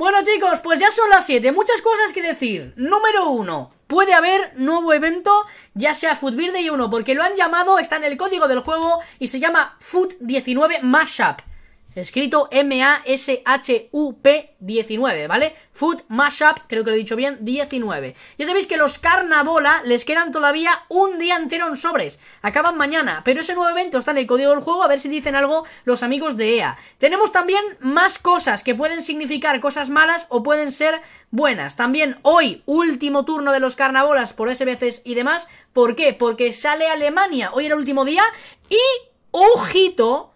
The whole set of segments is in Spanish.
Bueno chicos, pues ya son las 7, muchas cosas que decir. Número 1, puede haber nuevo evento, ya sea Food Birthday 1, porque lo han llamado, está en el código del juego y se llama Food 19 Mashup. Escrito M-A-S-H-U-P 19, ¿vale? Food Mashup, creo que lo he dicho bien, 19. Ya sabéis que los Carnabola les quedan todavía un día entero en sobres. Acaban mañana, pero ese nuevo evento está en el código del juego, a ver si dicen algo los amigos de EA. Tenemos también más cosas que pueden significar cosas malas o pueden ser buenas. También hoy, último turno de los Carnabolas por SBCs y demás. ¿Por qué? Porque sale Alemania. Hoy era el último día y... ¡Ojito!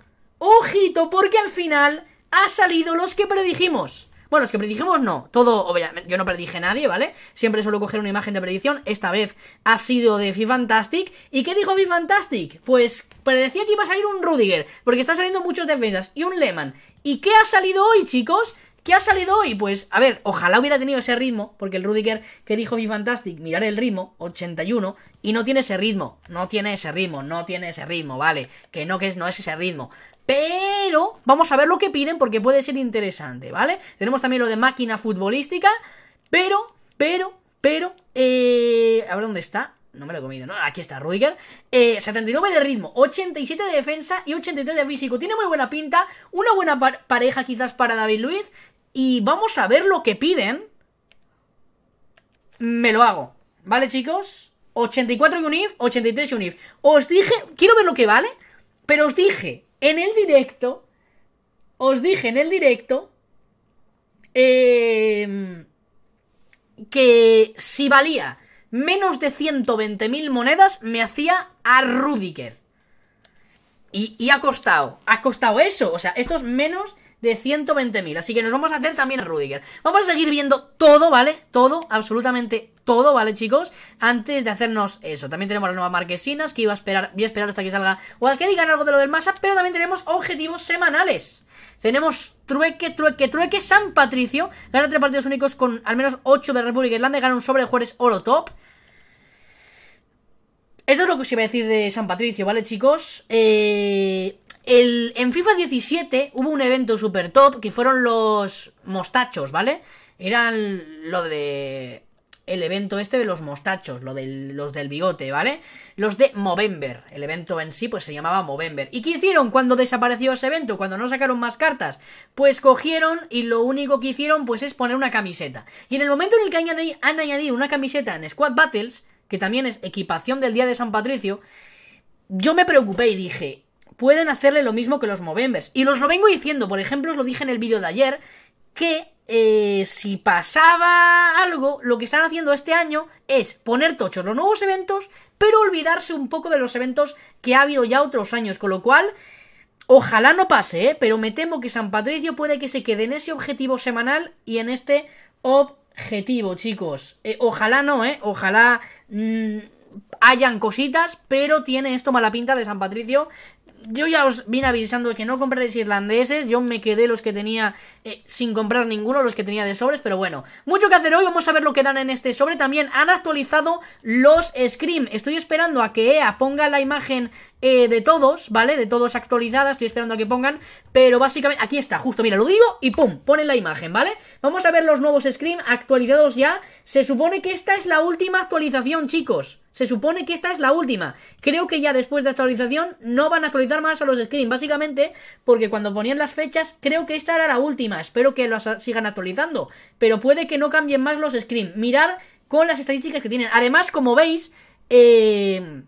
Ojito, porque al final ha salido los que predijimos. Bueno, los que predijimos no, todo, obviamente, yo no predije nadie, ¿vale? Siempre suelo coger una imagen de predicción, esta vez ha sido de Fantastic. ¿Y qué dijo Fantastic? Pues predecía que iba a salir un Rudiger, porque está saliendo muchos defensas, y un Lehman. ¿Y qué ha salido hoy, chicos? ¿Qué ha salido hoy? Pues, a ver, ojalá hubiera tenido ese ritmo, porque el Rudiger que dijo mi Fantastic, mirar el ritmo, 81, y no tiene ese ritmo, no tiene ese ritmo, no tiene ese ritmo, ¿vale? Que no, que no es ese ritmo. Pero, vamos a ver lo que piden porque puede ser interesante, ¿vale? Tenemos también lo de máquina futbolística, pero, pero, pero, eh, a ver dónde está. No me lo he comido, ¿no? Aquí está Rudiger. Eh, 79 de ritmo, 87 de defensa y 83 de físico. Tiene muy buena pinta. Una buena pareja quizás para David Luiz. Y vamos a ver lo que piden. Me lo hago. ¿Vale, chicos? 84 Unif, 83 Unif. Os dije, quiero ver lo que vale, pero os dije en el directo, os dije en el directo, eh, que si valía menos de 120.000 monedas, me hacía a Rudiger. Y, y, ha costado, ha costado eso. O sea, esto es menos de 120.000. Así que nos vamos a hacer también a Rudiger. Vamos a seguir viendo todo, ¿vale? Todo, absolutamente todo, ¿vale, chicos? Antes de hacernos eso. También tenemos las nuevas marquesinas que iba a esperar, voy a esperar hasta que salga o a que digan algo de lo del masa, pero también tenemos objetivos semanales. Tenemos trueque, trueque, trueque. San Patricio gana tres partidos únicos con al menos 8 de República Irlanda gana un sobre de oro top. Esto es lo que os iba a decir de San Patricio, ¿vale, chicos? Eh, en FIFA 17 hubo un evento super top que fueron los mostachos, ¿vale? Eran lo de el evento este de los mostachos, lo de los del bigote, ¿vale? Los de Movember, el evento en sí pues se llamaba Movember. ¿Y qué hicieron cuando desapareció ese evento? Cuando no sacaron más cartas, pues cogieron y lo único que hicieron pues es poner una camiseta. Y en el momento en el que han añadido una camiseta en Squad Battles, que también es equipación del día de San Patricio, yo me preocupé y dije, pueden hacerle lo mismo que los Movembers. Y los lo vengo diciendo, por ejemplo, os lo dije en el vídeo de ayer, que eh, si pasaba algo, lo que están haciendo este año es poner tochos los nuevos eventos, pero olvidarse un poco de los eventos que ha habido ya otros años, con lo cual... Ojalá no pase, ¿eh? pero me temo que San Patricio puede que se quede en ese objetivo semanal y en este objetivo, chicos. Eh, ojalá no, ¿eh? Ojalá mm, hayan cositas, pero tiene esto mala pinta de San Patricio yo ya os vine avisando de que no compraréis irlandeses. Yo me quedé los que tenía eh, sin comprar ninguno, los que tenía de sobres. Pero bueno, mucho que hacer hoy. Vamos a ver lo que dan en este sobre. También han actualizado los Scream. Estoy esperando a que EA ponga la imagen eh, de todos, ¿vale? De todos actualizadas, estoy esperando a que pongan, pero básicamente, aquí está, justo, mira, lo digo y pum, ponen la imagen, ¿vale? Vamos a ver los nuevos Scream actualizados ya, se supone que esta es la última actualización, chicos, se supone que esta es la última, creo que ya después de actualización no van a actualizar más a los Scream, básicamente porque cuando ponían las fechas, creo que esta era la última, espero que los sigan actualizando, pero puede que no cambien más los Scream, mirar con las estadísticas que tienen, además, como veis, eh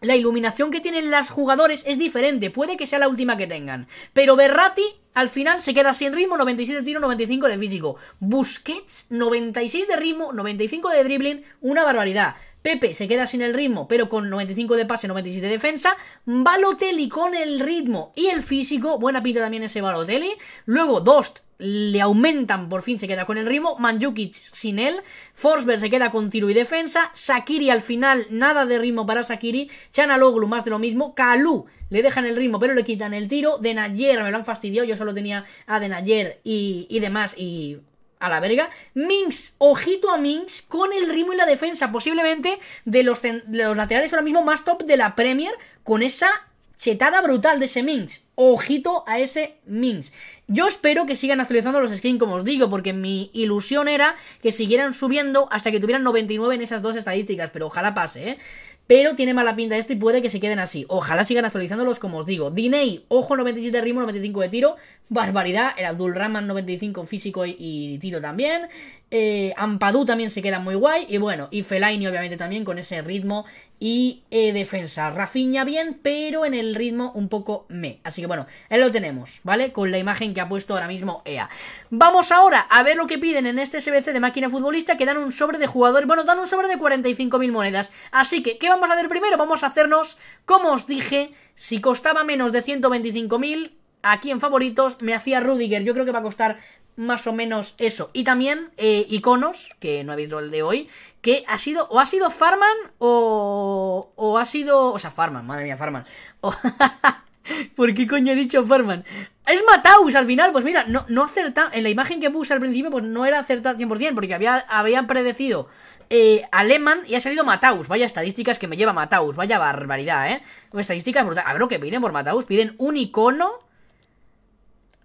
la iluminación que tienen las jugadores es diferente, puede que sea la última que tengan. Pero Berrati al final se queda sin ritmo, 97 de tiro, 95 de físico. Busquets, 96 de ritmo, 95 de dribbling, una barbaridad. Pepe se queda sin el ritmo, pero con 95 de pase, 97 de defensa. Balotelli con el ritmo y el físico. Buena pinta también ese Balotelli. Luego Dost le aumentan, por fin se queda con el ritmo. Manjukic sin él. Forsberg se queda con tiro y defensa. Sakiri al final, nada de ritmo para Sakiri. Chanaloglu más de lo mismo. Kalu le dejan el ritmo, pero le quitan el tiro. Denayer me lo han fastidiado. Yo solo tenía a Denayer y, y demás. Y a la verga. Minx, ojito a Minx con el ritmo y la defensa, posiblemente de los, de los laterales ahora mismo más top de la Premier, con esa chetada brutal de ese Minx. Ojito a ese Minx. Yo espero que sigan actualizando los skins, como os digo, porque mi ilusión era que siguieran subiendo hasta que tuvieran 99 en esas dos estadísticas, pero ojalá pase, ¿eh? Pero tiene mala pinta esto y puede que se queden así. Ojalá sigan actualizándolos, como os digo. Diney, ojo 97 de ritmo, 95 de tiro. Barbaridad. El Abdul Rahman 95 físico y, tiro también. Eh, Ampadu también se queda muy guay. Y bueno, y Fellaini obviamente también con ese ritmo y eh, defensa. Rafinha bien, pero en el ritmo un poco me. Así que bueno, ahí lo tenemos, ¿vale? Con la imagen que ha puesto ahora mismo EA. Vamos ahora a ver lo que piden en este SBC de máquina futbolista, que dan un sobre de jugador. Bueno, dan un sobre de 45.000 monedas. Así que, ¿qué vamos a hacer primero? Vamos a hacernos, como os dije, si costaba menos de 125.000... Aquí en favoritos me hacía Rudiger, yo creo que va a costar más o menos eso. Y también eh, iconos, que no he visto el de hoy, que ha sido, o ha sido Farman, o, o ha sido, o sea, Farman, madre mía, Farman. ¿Por qué coño he dicho Farman? Es Mataus al final, pues mira, no, no acerta, en la imagen que puse al principio, pues no era acertar 100%, porque había, habían predecido eh, Aleman y ha salido Mataus. Vaya estadísticas que me lleva Mataus, vaya barbaridad, ¿eh? Estadísticas brutales. A ver lo que piden por Mataus, piden un icono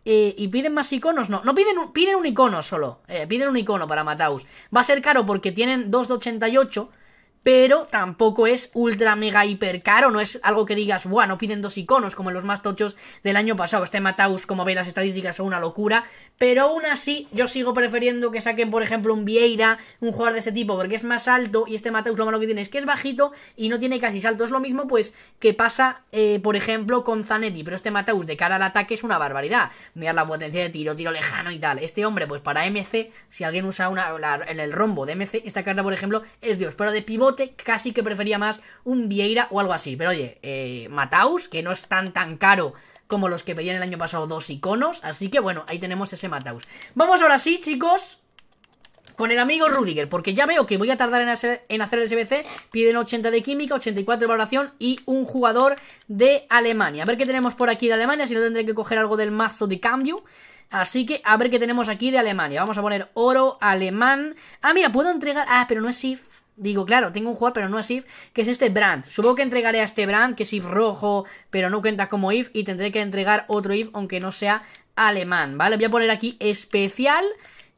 eh, y piden más iconos, no, no piden un, piden un icono solo, eh, piden un icono para Mataus. Va a ser caro porque tienen 2 de 88 pero tampoco es ultra mega hiper caro, no es algo que digas, bueno, no piden dos iconos como en los más tochos del año pasado. Este Mataus, como veis, las estadísticas son una locura, pero aún así yo sigo prefiriendo que saquen, por ejemplo, un Vieira, un jugador de ese tipo, porque es más alto y este Mataus lo malo que tiene es que es bajito y no tiene casi salto. Es lo mismo, pues, que pasa, eh, por ejemplo, con Zanetti, pero este Mataus de cara al ataque es una barbaridad. Mirar la potencia de tiro, tiro lejano y tal. Este hombre, pues para MC, si alguien usa una, en el rombo de MC, esta carta, por ejemplo, es Dios, pero de pivote casi que prefería más un Vieira o algo así. Pero oye, eh, Mataus, que no es tan tan caro como los que pedían el año pasado dos iconos. Así que bueno, ahí tenemos ese Mataus. Vamos ahora sí, chicos. Con el amigo Rudiger, porque ya veo que voy a tardar en hacer, en hacer el SBC. Piden 80 de química, 84 de valoración y un jugador de Alemania. A ver qué tenemos por aquí de Alemania, si no tendré que coger algo del mazo de cambio. Así que a ver qué tenemos aquí de Alemania. Vamos a poner oro alemán. Ah, mira, puedo entregar... Ah, pero no es IF. Digo, claro, tengo un jugador, pero no es IF, que es este brand. Supongo que entregaré a este brand, que es IF rojo, pero no cuenta como IF, y tendré que entregar otro IF, aunque no sea alemán, ¿vale? Voy a poner aquí especial.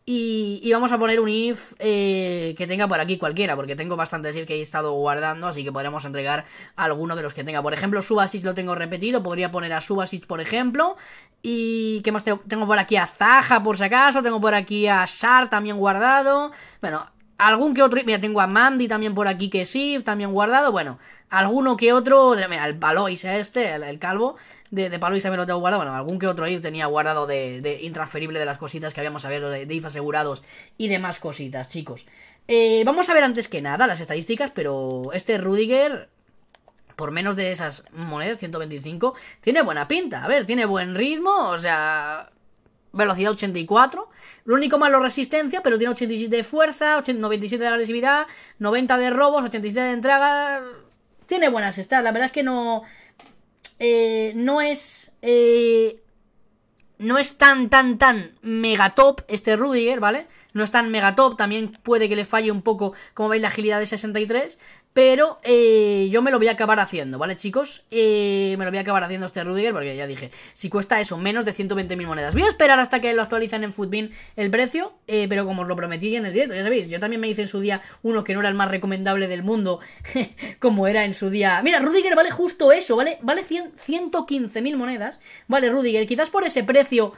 Y, vamos a poner un if eh, que tenga por aquí cualquiera, porque tengo bastantes if que he estado guardando, así que podremos entregar alguno de los que tenga. Por ejemplo, Subasich lo tengo repetido, podría poner a Subasich, por ejemplo. Y ¿qué más tengo? Tengo por aquí a Zaha, por si acaso, tengo por aquí a Shar también guardado. Bueno, algún que otro. Mira, tengo a Mandy también por aquí que sí, también guardado. Bueno, alguno que otro. Mira, el Palois este, el, calvo. De, de Palois también lo tengo guardado. Bueno, algún que otro ahí tenía guardado de, de intransferible de las cositas que habíamos sabido de, de IF asegurados y demás cositas, chicos. Eh, vamos a ver antes que nada las estadísticas, pero este Rudiger, por menos de esas monedas, 125, tiene buena pinta. A ver, tiene buen ritmo, o sea, velocidad 84. Lo único malo resistencia, pero tiene 87 de fuerza, 97 de agresividad, 90 de robos, 87 de entrega. Tiene buenas stats. La verdad es que no. Eh, no es. Eh, no es tan, tan, tan mega top este Rudiger, ¿vale? No es tan mega top, también puede que le falle un poco, como veis, la agilidad de 63, pero eh, yo me lo voy a acabar haciendo, ¿vale, chicos? Eh, me lo voy a acabar haciendo este Rudiger, porque ya dije, si cuesta eso, menos de 120.000 monedas. Voy a esperar hasta que lo actualicen en Footbin el precio, eh, pero como os lo prometí en el directo, ya sabéis, yo también me hice en su día uno que no era el más recomendable del mundo, como era en su día... Mira, Rudiger vale justo eso, ¿vale? Vale 115.000 monedas, vale, Rudiger, quizás por ese precio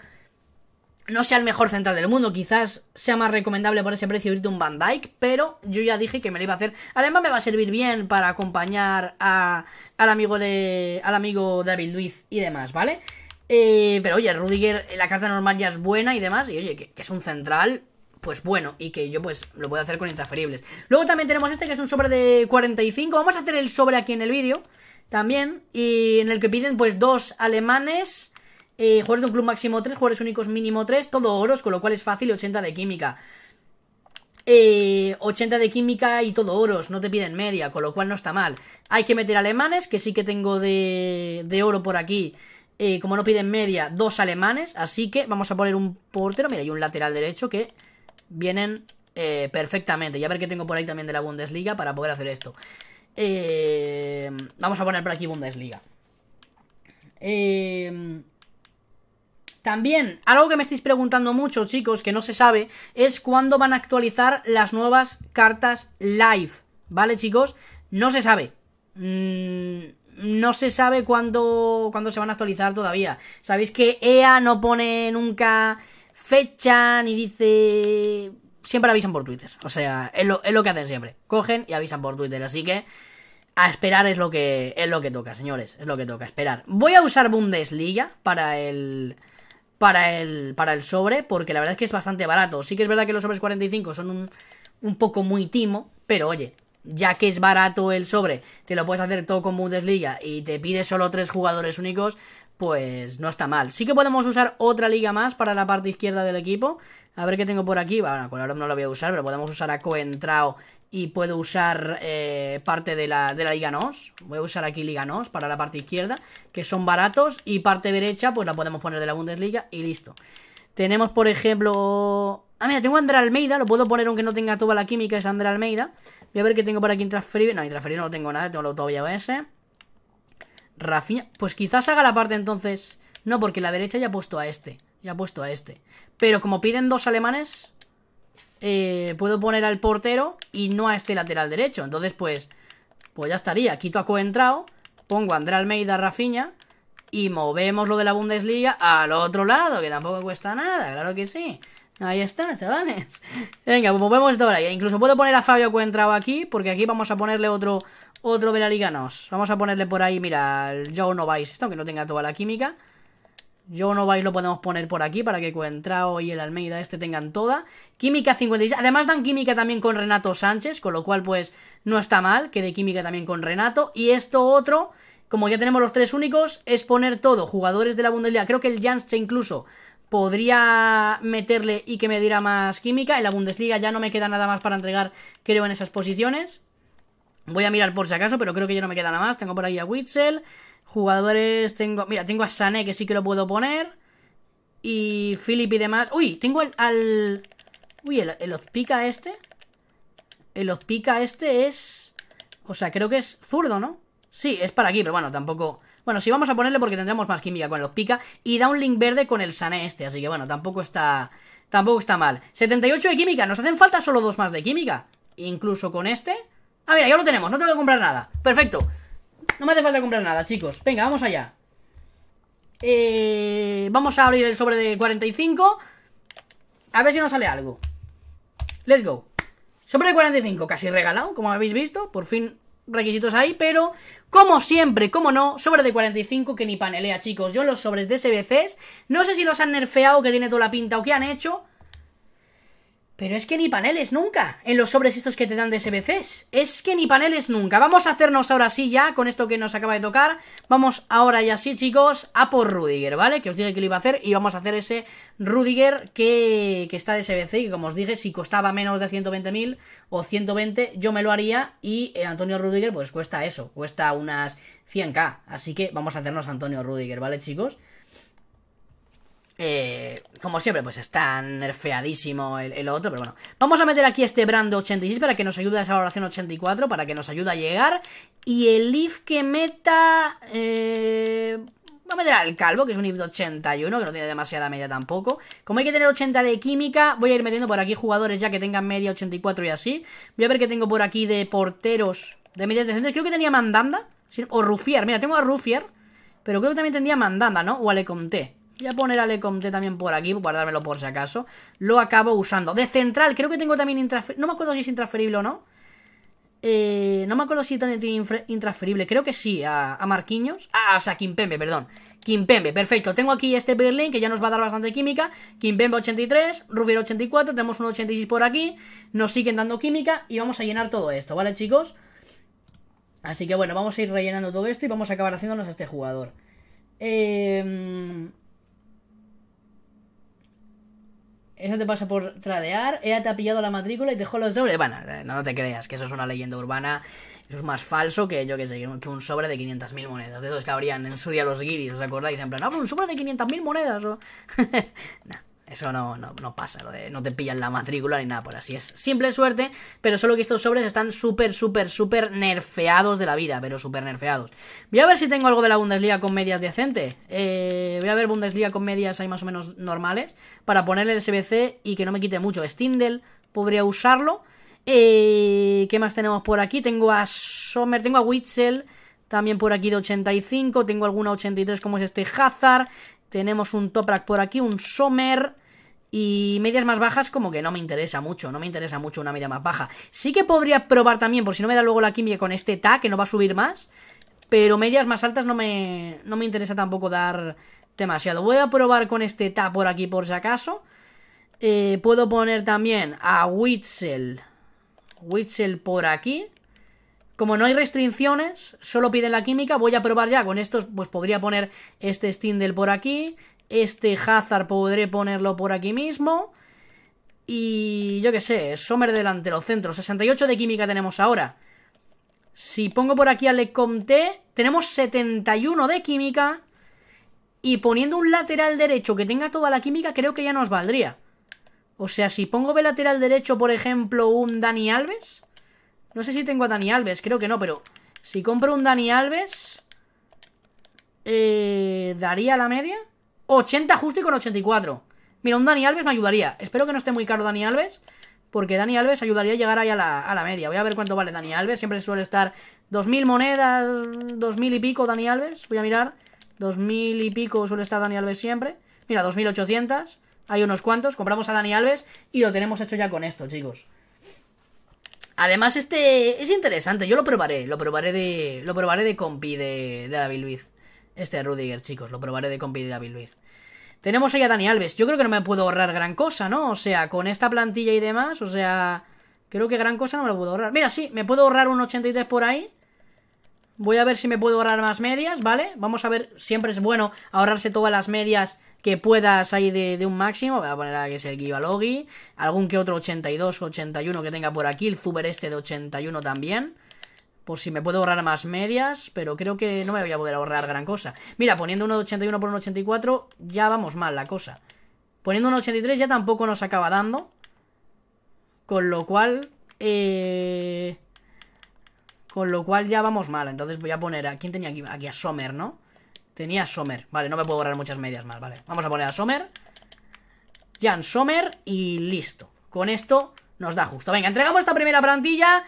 no sea el mejor central del mundo, quizás sea más recomendable por ese precio irte un Van Dyke, pero yo ya dije que me lo iba a hacer. Además me va a servir bien para acompañar a, al amigo de al amigo David Luiz y demás, ¿vale? Eh, pero oye, Rudiger, la carta normal ya es buena y demás, y oye, que, es un central pues bueno, y que yo pues lo puedo hacer con intransferibles. Luego también tenemos este que es un sobre de 45. Vamos a hacer el sobre aquí en el vídeo también. Y en el que piden pues dos alemanes, eh, de un club máximo 3, jugadores únicos mínimo 3, todo oros, con lo cual es fácil 80 de química. Eh, 80 de química y todo oros, no te piden media, con lo cual no está mal. Hay que meter alemanes, que sí que tengo de, de oro por aquí. Eh, como no piden media, dos alemanes. Así que vamos a poner un portero, mira, y un lateral derecho que vienen eh, perfectamente. Y a ver qué tengo por ahí también de la Bundesliga para poder hacer esto. Eh, vamos a poner por aquí Bundesliga. Eh, También, algo que me estáis preguntando mucho, chicos, que no se sabe, es cuándo van a actualizar las nuevas cartas live. ¿Vale, chicos? No se sabe. Mm, no se sabe cuándo, cuándo se van a actualizar todavía. Sabéis que EA no pone nunca fecha ni dice... Siempre avisan por Twitter. O sea, es lo, es lo que hacen siempre. Cogen y avisan por Twitter. Así que a esperar es lo que es lo que toca, señores, es lo que toca, esperar. Voy a usar Bundesliga para el para el para el sobre porque la verdad es que es bastante barato. Sí que es verdad que los sobres 45 son un un poco muy timo, pero oye, ya que es barato el sobre, te lo puedes hacer todo con Bundesliga y te pides solo tres jugadores únicos, pues no está mal. Sí que podemos usar otra liga más para la parte izquierda del equipo. A ver qué tengo por aquí. Bueno, ahora no lo voy a usar, pero podemos usar a Coentrao y puedo usar eh, parte de la, de la Liga NOS. Voy a usar aquí Liga NOS para la parte izquierda, que son baratos, y parte derecha, pues la podemos poner de la Bundesliga y listo. Tenemos, por ejemplo... Ah, mira, tengo a André Almeida, lo puedo poner aunque no tenga toda la química, es André Almeida. Voy a ver qué tengo por aquí intransferible. No, intransferible no tengo nada, tengo el todavía ese. Rafinha. Pues quizás haga la parte entonces. No, porque la derecha ya ha puesto a este. Ya ha puesto a este. Pero como piden dos alemanes, eh, puedo poner al portero y no a este lateral derecho. Entonces, pues, pues ya estaría. Quito a Coentrao, pongo a André Almeida, Rafinha y movemos lo de la Bundesliga al otro lado, que tampoco cuesta nada, claro que sí. Ahí está, chavales. Venga, pues movemos ahora. Incluso puedo poner a Fabio Coentrao aquí, porque aquí vamos a ponerle otro, otro de la Liga Nos. Vamos a ponerle por ahí, mira, el Joe Novais, esto, que no tenga toda la química. Joe Novais lo podemos poner por aquí para que Coentrao y el Almeida este tengan toda. Química 56. Además dan química también con Renato Sánchez, con lo cual pues no está mal que de química también con Renato. Y esto otro, como ya tenemos los tres únicos, es poner todo. Jugadores de la Bundesliga. Creo que el Jansse incluso podría meterle y que me diera más química. En la Bundesliga ya no me queda nada más para entregar, creo, en esas posiciones. Voy a mirar por si acaso, pero creo que ya no me queda nada más. Tengo por ahí a Witzel. Jugadores, tengo... Mira, tengo a Sané, que sí que lo puedo poner. Y Philip y demás. Uy, tengo al... Uy, el, el Ozpica este. El Ozpica este es... O sea, creo que es zurdo, ¿no? Sí, es para aquí, pero bueno, tampoco... Bueno, sí vamos a ponerle porque tendremos más química con el Ozpica. Y da un link verde con el Sané este, así que bueno, tampoco está... Tampoco está mal. 78 de química, nos hacen falta solo dos más de química. Incluso con este... Ah, mira, ya lo tenemos, no tengo que comprar nada. Perfecto. No me hace falta comprar nada, chicos. Venga, vamos allá. Eh, vamos a abrir el sobre de 45. A ver si nos sale algo. Let's go. Sobre de 45, casi regalado, como habéis visto. Por fin requisitos ahí, pero como siempre, como no, sobre de 45 que ni panelea, chicos. Yo los sobres de SBCs, no sé si los han nerfeado, que tiene toda la pinta o qué han hecho, pero es que ni paneles nunca en los sobres estos que te dan de SBCs. Es que ni paneles nunca. Vamos a hacernos ahora sí ya con esto que nos acaba de tocar. Vamos ahora ya sí, chicos, a por Rudiger, ¿vale? Que os dije que lo iba a hacer y vamos a hacer ese Rudiger que, que está de SBC y que como os dije, si costaba menos de 120.000 o 120, yo me lo haría y eh, Antonio Rudiger pues cuesta eso, cuesta unas 100k. Así que vamos a hacernos Antonio Rudiger, ¿vale, chicos? Eh, como siempre, pues está nerfeadísimo el, otro, pero bueno. Vamos a meter aquí este brand 86 para que nos ayude a esa valoración 84, para que nos ayude a llegar. Y el if que meta... Eh, Voy a meter al calvo, que es un if de 81, que no tiene demasiada media tampoco. Como hay que tener 80 de química, voy a ir metiendo por aquí jugadores ya que tengan media 84 y así. Voy a ver qué tengo por aquí de porteros de medias decentes. Creo que tenía Mandanda, o Rufier. Mira, tengo a Rufier, pero creo que también tendría Mandanda, ¿no? O Alecomte. Voy a poner a Lecomte también por aquí, guardármelo por si acaso. Lo acabo usando. De central, creo que tengo también intransferible. No me acuerdo si es intransferible o no. Eh, no me acuerdo si tiene intransferible. Creo que sí, a, a Marquinhos. Ah, o sea, Kimpembe, perdón. Kimpembe, perfecto. Tengo aquí este Berlin que ya nos va a dar bastante química. Kimpembe 83, Rufier 84. Tenemos un 86 por aquí. Nos siguen dando química y vamos a llenar todo esto, ¿vale, chicos? Así que bueno, vamos a ir rellenando todo esto y vamos a acabar haciéndonos a este jugador. Eh, Eso te pasa por tradear, ella te ha pillado la matrícula y te dejó los sobres. Bueno, eh, no, te creas, que eso es una leyenda urbana. Eso es más falso que, yo que sé, que un sobre de 500.000 monedas. De esos que habrían en su día los guiris, ¿os acordáis? En plan, no, un sobre de 500.000 monedas. O... Eso no, no, no pasa, no te pillan la matrícula ni nada por así. Es simple suerte, pero solo que estos sobres están súper, súper, súper nerfeados de la vida, pero súper nerfeados. Voy a ver si tengo algo de la Bundesliga con medias decente. Eh, voy a ver Bundesliga con medias ahí más o menos normales, para ponerle el SBC y que no me quite mucho. Stindel podría usarlo. Eh, ¿Qué más tenemos por aquí? Tengo a Sommer, tengo a Witzel, también por aquí de 85, tengo alguna 83 como es este Hazard, tenemos un Toprak por aquí, un Sommer, y medias más bajas como que no me interesa mucho, no me interesa mucho una media más baja. Sí que podría probar también, por si no me da luego la química con este Ta, que no va a subir más. Pero medias más altas no me, no me interesa tampoco dar demasiado. Voy a probar con este Ta por aquí por si acaso. Eh, puedo poner también a Witzel. Witzel por aquí. Como no hay restricciones, solo piden la química, voy a probar ya con estos, pues podría poner este Stindel por aquí, este Hazard podré ponerlo por aquí mismo. Y yo qué sé, Sommer delantero centro. 68 de química tenemos ahora. Si pongo por aquí a Lecomte, tenemos 71 de química. Y poniendo un lateral derecho que tenga toda la química, creo que ya nos valdría. O sea, si pongo de lateral derecho, por ejemplo, un Dani Alves. No sé si tengo a Dani Alves, creo que no, pero si compro un Dani Alves, eh, ¿daría la media? 80 justo y con 84. Mira, un Dani Alves me ayudaría. Espero que no esté muy caro Dani Alves. Porque Dani Alves ayudaría a llegar ahí a la, a la media. Voy a ver cuánto vale Dani Alves. Siempre suele estar 2.000 monedas, 2.000 y pico Dani Alves. Voy a mirar. 2.000 y pico suele estar Dani Alves siempre. Mira, 2.800. Hay unos cuantos. Compramos a Dani Alves y lo tenemos hecho ya con esto, chicos. Además, este es interesante. Yo lo probaré. Lo probaré de. Lo probaré de compi de, de David Luiz. Este Rudiger, chicos, lo probaré de compi de David Luiz. Tenemos ahí a Dani Alves. Yo creo que no me puedo ahorrar gran cosa, ¿no? O sea, con esta plantilla y demás, o sea, creo que gran cosa no me lo puedo ahorrar. Mira, sí, me puedo ahorrar un 83 por ahí. Voy a ver si me puedo ahorrar más medias, ¿vale? Vamos a ver, siempre es bueno ahorrarse todas las medias que puedas ahí de, un máximo. Voy a poner a que sea el Givalogi. Algún que otro 82 o 81 que tenga por aquí. El Zuber este de 81 también. Por si me puedo ahorrar más medias, pero creo que no me voy a poder ahorrar gran cosa. Mira, poniendo un 81 por un 84, ya vamos mal la cosa. Poniendo un 83 ya tampoco nos acaba dando. Con lo cual... Eh... Con lo cual ya vamos mal. Entonces voy a poner a... ¿Quién tenía aquí? Aquí a Sommer, ¿no? Tenía a Sommer. Vale, no me puedo ahorrar muchas medias más, vale. Vamos a poner a Sommer. Jan Sommer y listo. Con esto nos da justo. Venga, entregamos esta primera plantilla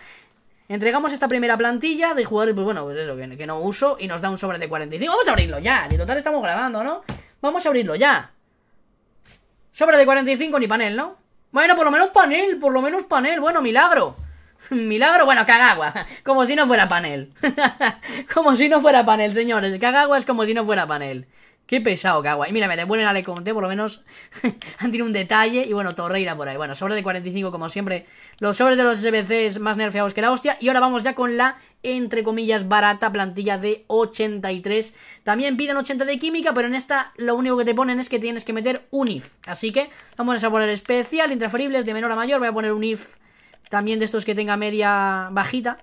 Entregamos esta primera plantilla de jugadores, pues bueno, pues eso, que, no uso y nos da un sobre de 45. Vamos a abrirlo ya, ni total estamos grabando, ¿no? Vamos a abrirlo ya. Sobre de 45 ni panel, ¿no? Bueno, por lo menos panel, por lo menos panel. Bueno, milagro. Milagro, bueno, cagagua. Como si no fuera panel. como si no fuera panel, señores. Cagagua es como si no fuera panel. Qué pesado Cagua. Y mira, me devuelven a Leconte, por lo menos han tenido un detalle. Y bueno, Torreira por ahí. Bueno, sobre de 45, como siempre. Los sobres de los SBCs más nerfeados que la hostia. Y ahora vamos ya con la, entre comillas, barata plantilla de 83. También piden 80 de química, pero en esta lo único que te ponen es que tienes que meter un if. Así que vamos a poner especial, intransferibles, de menor a mayor. Voy a poner un if también de estos que tenga media bajita.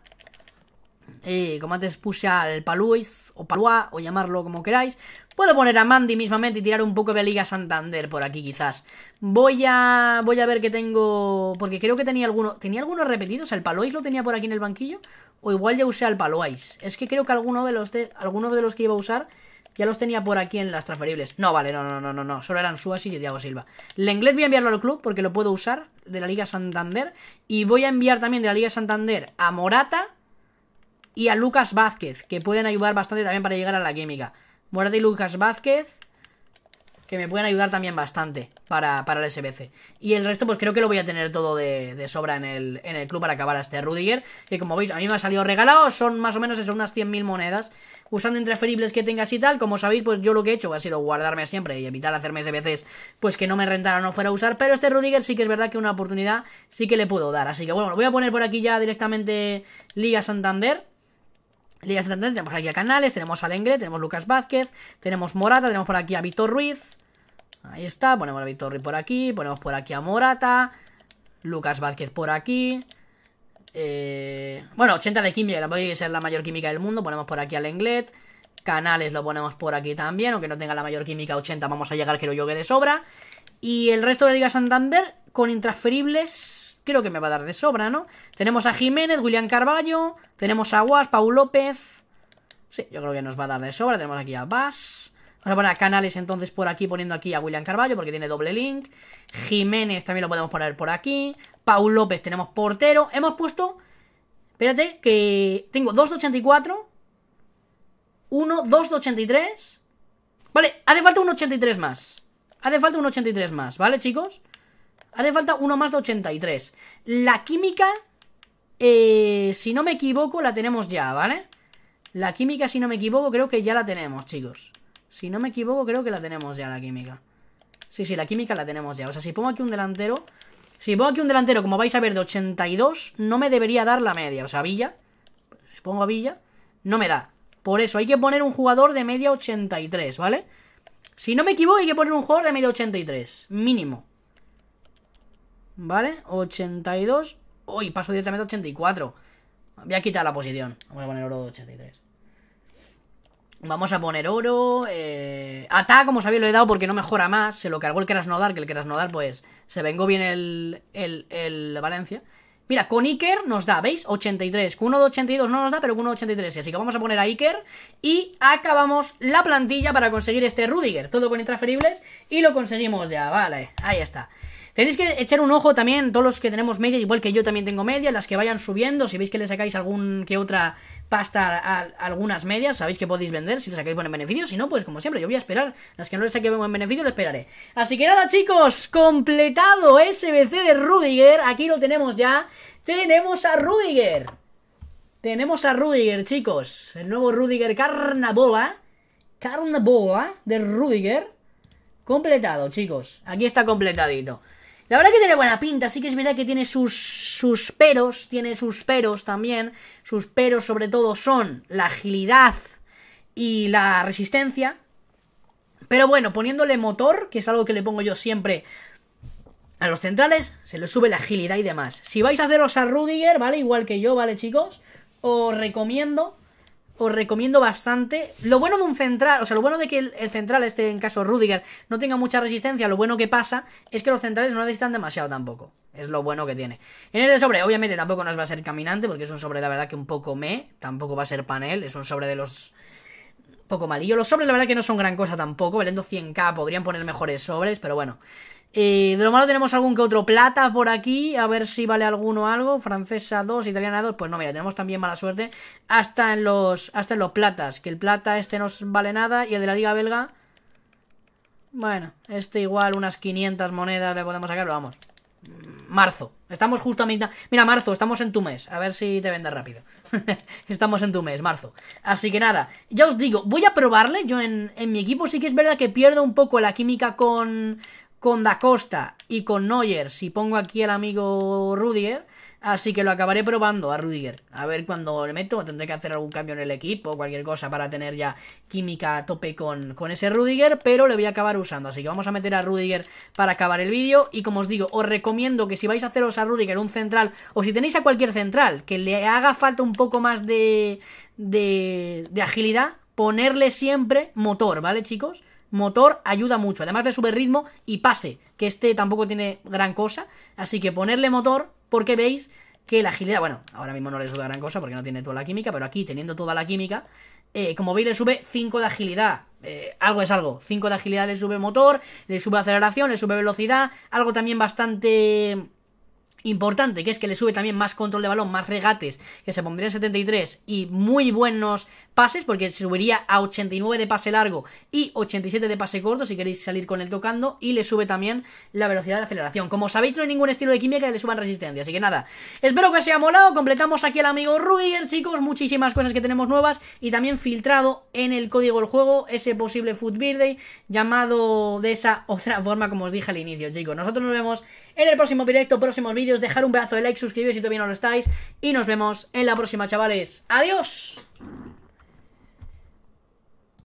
Eh, como antes puse al Paluis o Palua o llamarlo como queráis. Puedo poner a Mandy mismamente y tirar un poco de Liga Santander por aquí quizás. Voy a voy a ver que tengo porque creo que tenía alguno tenía algunos repetidos, el Palois lo tenía por aquí en el banquillo o igual ya usé al Palois. Es que creo que alguno de los alguno de los que iba a usar ya los tenía por aquí en las transferibles. No, vale, no, no, no, no, no. Solo eran Suasi y Thiago Silva. Lenglet voy a enviarlo al club porque lo puedo usar de la Liga Santander. Y voy a enviar también de la Liga Santander a Morata y a Lucas Vázquez, que pueden ayudar bastante también para llegar a la química. Muerte y Lucas Vázquez, que me pueden ayudar también bastante para, para el SBC. Y el resto, pues creo que lo voy a tener todo de, sobra en el, en el club para acabar a este Rudiger. Que como veis, a mí me ha salido regalado. Son más o menos eso, unas 100.000 monedas. Usando intransferibles que tengas y tal. Como sabéis, pues yo lo que he hecho ha sido guardarme siempre y evitar hacerme SBCs, pues que no me rentara no fuera a usar. Pero este Rudiger sí que es verdad que una oportunidad sí que le puedo dar. Así que bueno, lo voy a poner por aquí ya directamente Liga Santander. Liga Santander, tenemos aquí a Canales, tenemos a Lengre, tenemos Lucas Vázquez, tenemos Morata, tenemos por aquí a Víctor Ruiz. Ahí está, ponemos a Víctor Ruiz por aquí, ponemos por aquí a Morata, Lucas Vázquez por aquí. Eh, bueno, 80 de química, hay que ser la mayor química del mundo, ponemos por aquí a Lenglet. Canales lo ponemos por aquí también, aunque no tenga la mayor química 80, vamos a llegar creo yo que de sobra. Y el resto de la Liga Santander, con intransferibles, creo que me va a dar de sobra, ¿no? Tenemos a Jiménez, William Carballo, tenemos a Guas, Paul López. Sí, yo creo que nos va a dar de sobra. Tenemos aquí a Bass. Vamos a poner a Canales entonces por aquí, poniendo aquí a William Carballo, porque tiene doble link. Jiménez también lo podemos poner por aquí. Paul López tenemos portero. Hemos puesto... Espérate, que tengo 2 de 84. 1, 2 de 83. Vale, hace falta un 83 más. Hace falta un 83 más, ¿vale, chicos? Hace falta uno más de 83. La química, eh, si no me equivoco, la tenemos ya, ¿vale? La química, si no me equivoco, creo que ya la tenemos, chicos. Si no me equivoco, creo que la tenemos ya, la química. Sí, sí, la química la tenemos ya. O sea, si pongo aquí un delantero... Si pongo aquí un delantero, como vais a ver, de 82, no me debería dar la media. O sea, Villa... Si pongo a Villa, no me da. Por eso hay que poner un jugador de media 83, ¿vale? Si no me equivoco, hay que poner un jugador de media 83. Mínimo. ¿Vale? 82. Uy, paso directamente a 84. Voy a quitar la posición. Vamos a poner oro de 83. Vamos a poner oro. Eh... Ata, como sabéis, lo he dado porque no mejora más. Se lo cargó el Krasnodar, que el Krasnodar, pues, se vengó bien el, el, el Valencia. Mira, con Iker nos da, ¿veis? 83. Con uno de 82 no nos da, pero con uno de 83. Así que vamos a poner a Iker y acabamos la plantilla para conseguir este Rudiger. Todo con intransferibles y lo conseguimos ya, vale. Ahí está. Tenéis que echar un ojo también, todos los que tenemos media, igual que yo también tengo media, las que vayan subiendo, si veis que le sacáis algún que otra pasta a, algunas medias, sabéis que podéis vender si le sacáis buen beneficio, si no, pues como siempre, yo voy a esperar, las que no le saque buen beneficio, le esperaré. Así que nada chicos, completado SBC de Rudiger, aquí lo tenemos ya, tenemos a Rudiger. Tenemos a Rudiger, chicos, el nuevo Rudiger Carnabola, Carnabola de Rudiger, completado, chicos, aquí está completadito. La verdad que tiene buena pinta, sí que es verdad que tiene sus, sus peros, tiene sus peros también. Sus peros sobre todo son la agilidad y la resistencia. Pero bueno, poniéndole motor, que es algo que le pongo yo siempre a los centrales, se le sube la agilidad y demás. Si vais a haceros a Rudiger, ¿vale? Igual que yo, ¿vale chicos? Os recomiendo os recomiendo bastante. Lo bueno de un central, o sea, lo bueno de que el, central, este en caso Rudiger, no tenga mucha resistencia, lo bueno que pasa es que los centrales no necesitan demasiado tampoco. Es lo bueno que tiene. En el de sobre, obviamente tampoco nos va a ser caminante, porque es un sobre, la verdad, que un poco me. Tampoco va a ser panel, es un sobre de los. Poco malillo. Los sobres, la verdad, que no son gran cosa tampoco. Valiendo 100k, podrían poner mejores sobres, pero bueno. Eh, de lo malo tenemos algún que otro plata por aquí, a ver si vale alguno algo. Francesa 2, italiana 2. Pues no, mira, tenemos también mala suerte. Hasta en los, hasta en los platas, que el plata este no vale nada y el de la liga belga... Bueno, este igual unas 500 monedas le podemos sacar, pero vamos. Marzo. Estamos justo a mitad. Mira, marzo, estamos en tu mes. A ver si te vende rápido. estamos en tu mes, marzo. Así que nada, ya os digo, voy a probarle. Yo en, en mi equipo sí que es verdad que pierdo un poco la química con, con Da Costa y con Neuer si pongo aquí al amigo Rudiger. Así que lo acabaré probando a Rudiger. A ver cuando le meto. Tendré que hacer algún cambio en el equipo. Cualquier cosa para tener ya química a tope con, con ese Rudiger. Pero le voy a acabar usando. Así que vamos a meter a Rudiger para acabar el vídeo. Y como os digo, os recomiendo que si vais a haceros a Rudiger un central. O si tenéis a cualquier central. Que le haga falta un poco más de, de, de agilidad. Ponerle siempre motor, ¿vale chicos? Motor ayuda mucho, además de subir ritmo y pase, que este tampoco tiene gran cosa, así que ponerle motor porque veis que la agilidad, bueno, ahora mismo no le sube gran cosa porque no tiene toda la química, pero aquí teniendo toda la química, eh, como veis le sube 5 de agilidad, eh, algo es algo, 5 de agilidad le sube motor, le sube aceleración, le sube velocidad, algo también bastante importante, que es que le sube también más control de balón, más regates, que se pondría en 73 y muy buenos pases, porque subiría a 89 de pase largo y 87 de pase corto si queréis salir con él tocando, y le sube también la velocidad de aceleración. Como sabéis, no hay ningún estilo de química que le suban resistencia, así que nada, espero que os haya molado, completamos aquí al amigo Rudiger, chicos, muchísimas cosas que tenemos nuevas, y también filtrado en el código del juego ese posible Food Birthday, llamado de esa otra forma como os dije al inicio, chicos. Nosotros nos vemos en el próximo directo, próximos vídeos. Dejar un pedazo de like, suscribiros si todavía no lo estáis. Y nos vemos en la próxima, chavales. ¡Adiós!